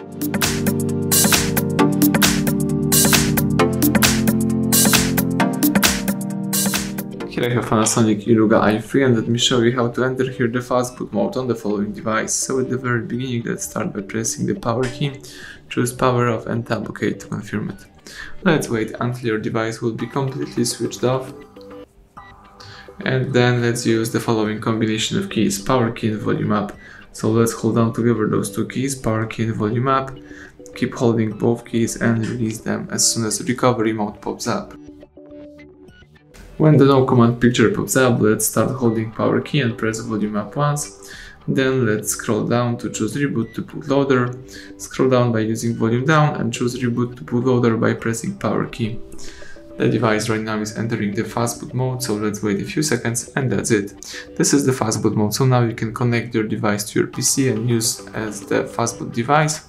Here I have Panasonic Eluga i3 and let me show you how to enter here the fastboot mode on the following device. So at the very beginning let's start by pressing the power key, choose power off and tap OK to confirm it. Let's wait until your device will be completely switched off. And then let's use the following combination of keys, power key and volume up. So let's hold down together those two keys, power key and volume up. Keep holding both keys and release them as soon as recovery mode pops up. When the no command picture pops up, let's start holding power key and press volume up once. Then let's scroll down to choose reboot to bootloader. Scroll down by using volume down and choose reboot to bootloader by pressing power key. The device right now is entering the fastboot mode, so let's wait a few seconds and that's it. This is the fastboot mode, so now you can connect your device to your PC and use as the fastboot device,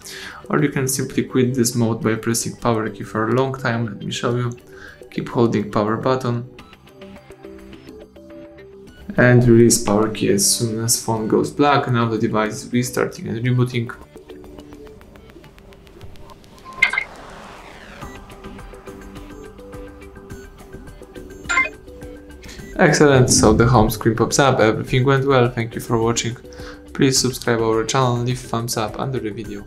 or you can simply quit this mode by pressing power key for a long time, let me show you. Keep holding power button and release power key as soon as phone goes black now the device is restarting and rebooting Excellent, so the home screen pops up, everything went well, thank you for watching. Please subscribe our channel, leave thumbs up under the video.